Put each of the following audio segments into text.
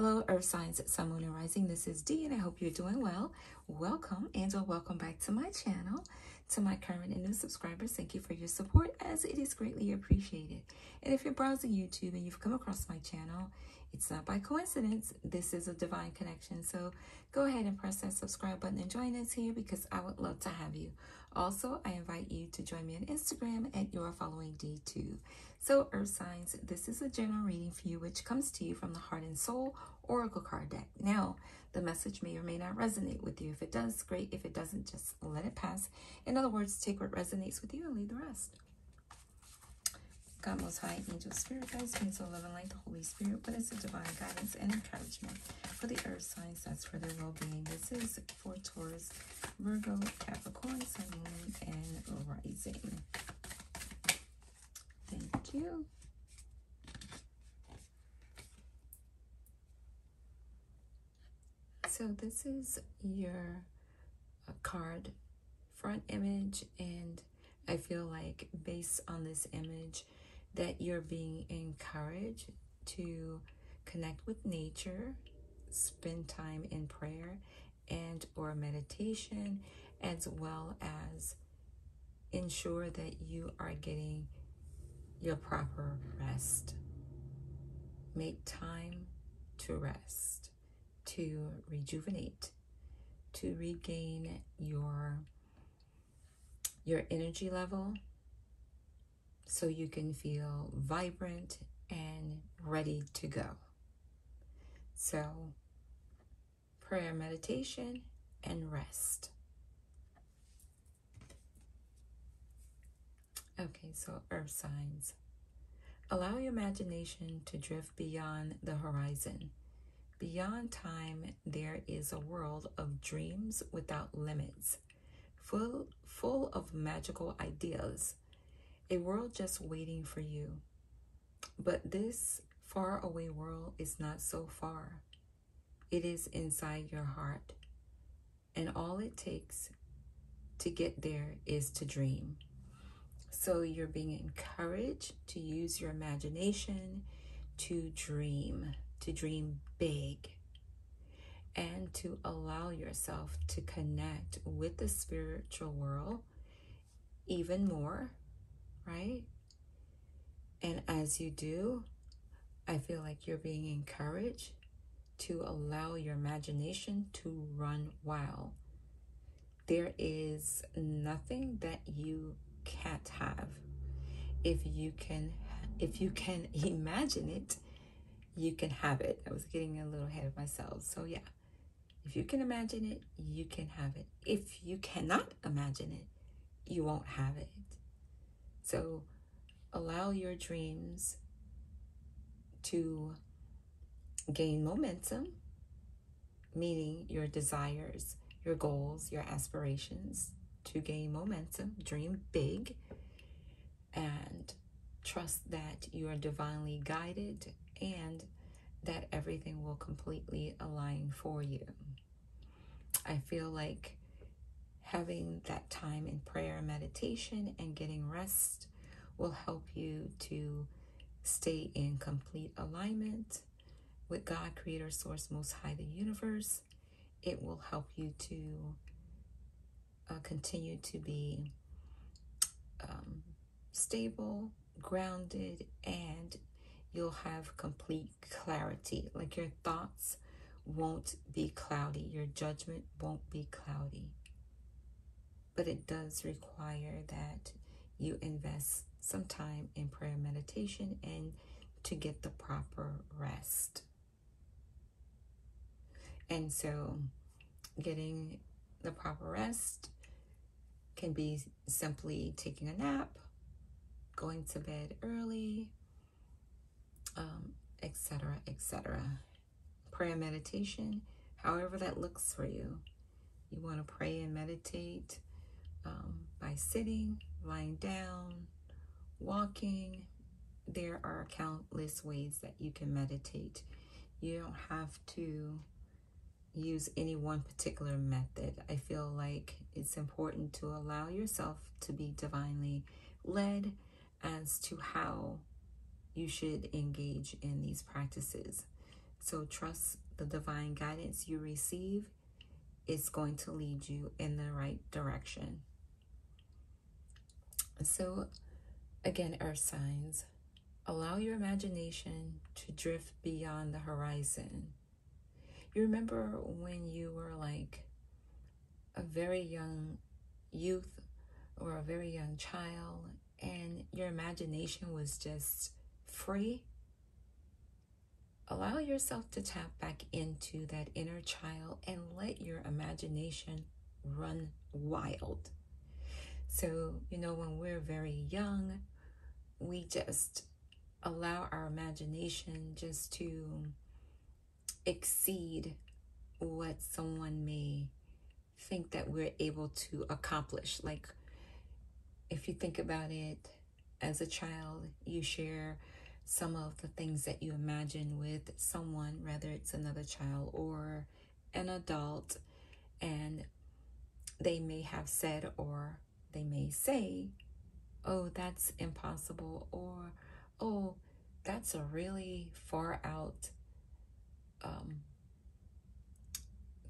Hello, Earth Signs, Sun, Moon, and Rising. This is Dee, and I hope you're doing well. Welcome and or welcome back to my channel. To my current and new subscribers, thank you for your support, as it is greatly appreciated. And if you're browsing YouTube and you've come across my channel, it's not by coincidence. This is a divine connection. So go ahead and press that subscribe button and join us here because I would love to have you. Also, I invite you to join me on Instagram at Your Following D2. So, Earth Signs, this is a general reading for you, which comes to you from the Heart and Soul Oracle card deck. Now, the message may or may not resonate with you. If it does, great. If it doesn't, just let it pass. In other words, take what resonates with you and leave the rest. God Most High, Angel Spirit, Guides, Beings of Love and Light, the Holy Spirit, what is the divine guidance and encouragement for the earth signs? That's for their well-being. This is for Taurus, Virgo, Capricorn, Sun, Moon, and Rising. Thank you. So this is your uh, card front image and I feel like based on this image that you're being encouraged to connect with nature, spend time in prayer and or meditation as well as ensure that you are getting your proper rest. Make time to rest, to rejuvenate, to regain your your energy level so you can feel vibrant and ready to go. So, prayer, meditation, and rest. Okay, so earth signs. Allow your imagination to drift beyond the horizon. Beyond time, there is a world of dreams without limits, full, full of magical ideas, a world just waiting for you. But this far away world is not so far. It is inside your heart. And all it takes to get there is to dream. So you're being encouraged to use your imagination to dream, to dream big, and to allow yourself to connect with the spiritual world even more, right? And as you do, I feel like you're being encouraged to allow your imagination to run wild. There is nothing that you can't have. If you can if you can imagine it, you can have it. I was getting a little ahead of myself. So yeah. If you can imagine it, you can have it. If you cannot imagine it, you won't have it. So allow your dreams to gain momentum, meaning your desires, your goals, your aspirations to gain momentum. Dream big and trust that you are divinely guided and that everything will completely align for you. I feel like having that time in prayer and meditation and getting rest will help you to stay in complete alignment with God, Creator, Source, Most High, the universe. It will help you to uh, continue to be um, stable, grounded, and you'll have complete clarity. Like your thoughts won't be cloudy, your judgment won't be cloudy. But it does require that you invest some time in prayer meditation and to get the proper rest. And so, getting the proper rest can be simply taking a nap, going to bed early, um, etc., etc. Prayer meditation, however that looks for you. You want to pray and meditate um, by sitting, lying down, walking. There are countless ways that you can meditate. You don't have to use any one particular method. I feel like it's important to allow yourself to be divinely led as to how you should engage in these practices. So trust the divine guidance you receive It's going to lead you in the right direction. So, again, earth signs, allow your imagination to drift beyond the horizon. You remember when you were like a very young youth or a very young child and your imagination was just free? Allow yourself to tap back into that inner child and let your imagination run wild. So, you know, when we're very young, we just allow our imagination just to exceed what someone may think that we're able to accomplish. Like, if you think about it as a child, you share some of the things that you imagine with someone, whether it's another child or an adult, and they may have said or they may say, Oh, that's impossible, or Oh, that's a really far out um,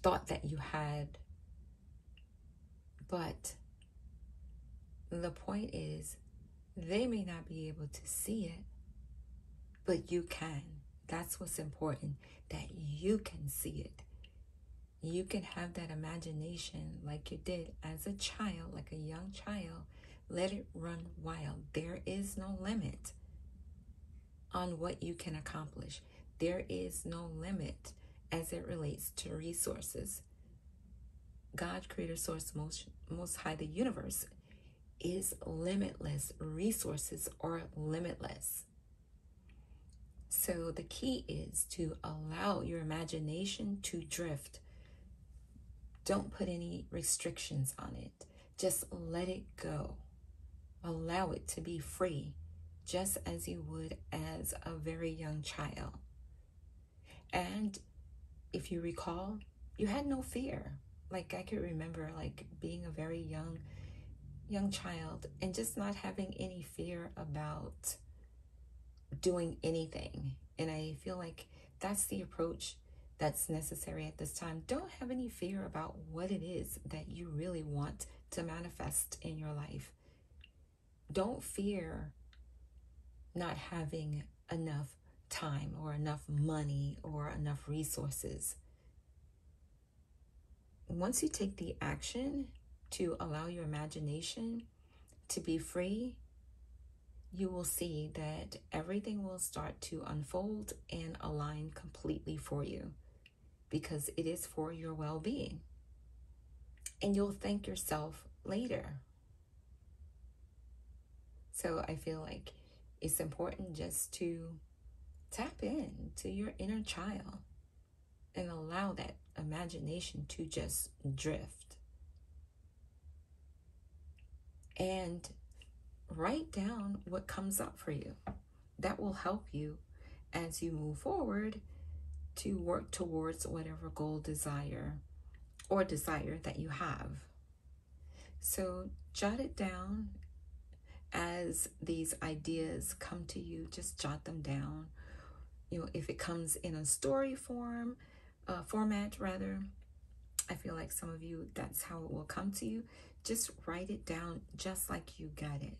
thought that you had. But the point is, they may not be able to see it, but you can. That's what's important, that you can see it. You can have that imagination like you did as a child, like a young child. Let it run wild. There is no limit on what you can accomplish. There is no limit as it relates to resources. God, creator, source, most, most high, the universe is limitless. Resources are limitless. So the key is to allow your imagination to drift. Don't put any restrictions on it. Just let it go. Allow it to be free, just as you would as a very young child. And if you recall, you had no fear. Like I could remember like being a very young young child and just not having any fear about doing anything. And I feel like that's the approach that's necessary at this time. Don't have any fear about what it is that you really want to manifest in your life. Don't fear not having enough time or enough money or enough resources. Once you take the action to allow your imagination to be free, you will see that everything will start to unfold and align completely for you because it is for your well being. And you'll thank yourself later. So I feel like it's important just to tap in to your inner child and allow that imagination to just drift. And write down what comes up for you. That will help you as you move forward to work towards whatever goal, desire, or desire that you have. So jot it down as these ideas come to you, just jot them down. You know, if it comes in a story form, uh, format rather, I feel like some of you, that's how it will come to you. Just write it down just like you got it.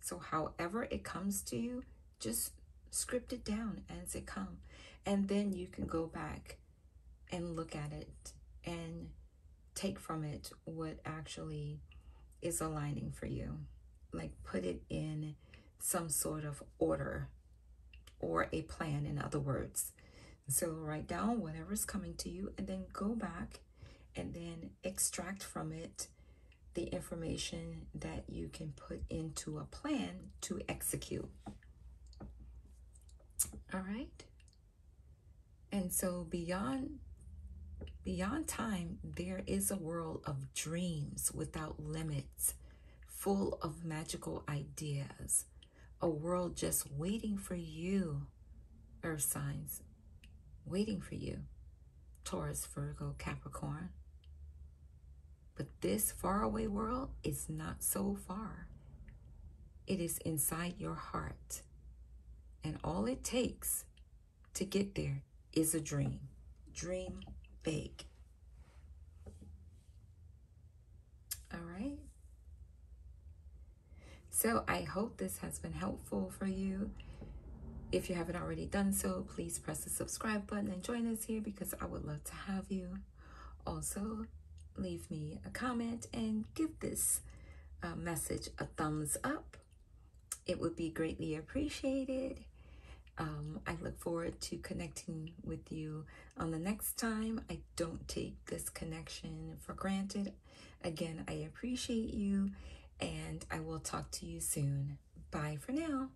So however it comes to you, just script it down as it come. And then you can go back and look at it and take from it what actually is aligning for you. Like put it in some sort of order or a plan, in other words. So write down whatever's coming to you and then go back and then extract from it the information that you can put into a plan to execute. All right? And so beyond beyond time, there is a world of dreams without limits, full of magical ideas. A world just waiting for you, earth signs, waiting for you. Taurus, Virgo, Capricorn. But this faraway world is not so far. It is inside your heart. And all it takes to get there is a dream. Dream big. All right. So I hope this has been helpful for you. If you haven't already done so, please press the subscribe button and join us here because I would love to have you. Also, leave me a comment and give this uh, message a thumbs up. It would be greatly appreciated. Um, I look forward to connecting with you on the next time. I don't take this connection for granted. Again, I appreciate you and I will talk to you soon. Bye for now.